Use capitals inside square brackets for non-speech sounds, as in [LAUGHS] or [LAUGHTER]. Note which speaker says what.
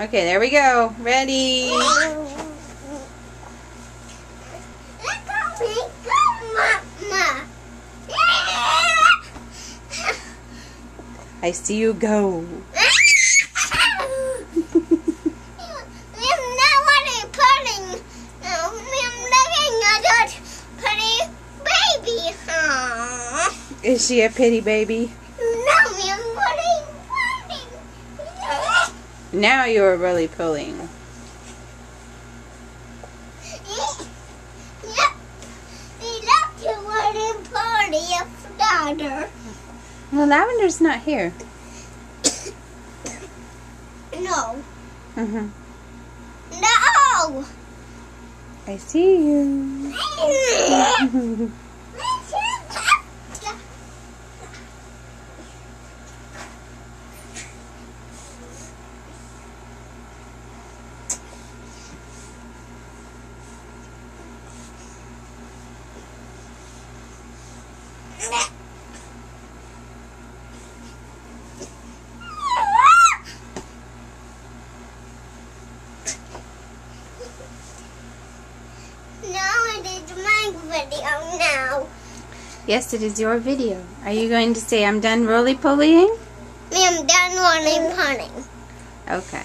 Speaker 1: Okay, there we go. Ready?
Speaker 2: Let go, Mama.
Speaker 1: I see you go.
Speaker 2: I'm not what I'm putting. No, I'm looking at that pretty baby. Aww.
Speaker 1: Is she a pity baby?
Speaker 2: No, I'm putting, putting.
Speaker 1: Now you're really pulling.
Speaker 2: Yep. We love to wedding party of.
Speaker 1: Well, Lavender's not here.
Speaker 2: No.
Speaker 1: Mm-hmm.
Speaker 2: No.
Speaker 1: I see you. [LAUGHS]
Speaker 2: Now it is my video now.
Speaker 1: Yes, it is your video. Are you going to say I'm done roly polying?
Speaker 2: I'm done punning.
Speaker 1: Okay.